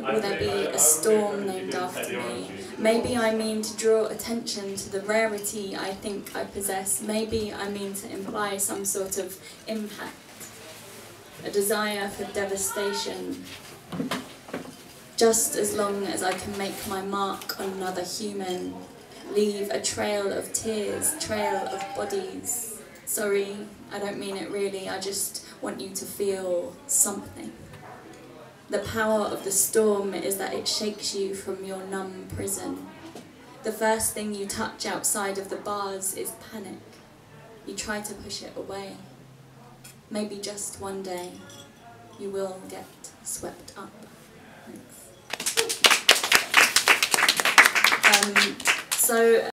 Will there be a storm named after me? Maybe I mean to draw attention to the rarity I think I possess. Maybe I mean to imply some sort of impact, a desire for devastation. Just as long as I can make my mark on another human, leave a trail of tears, trail of bodies. Sorry, I don't mean it really, I just want you to feel something. The power of the storm is that it shakes you from your numb prison. The first thing you touch outside of the bars is panic. You try to push it away. Maybe just one day you will get swept up. Um, so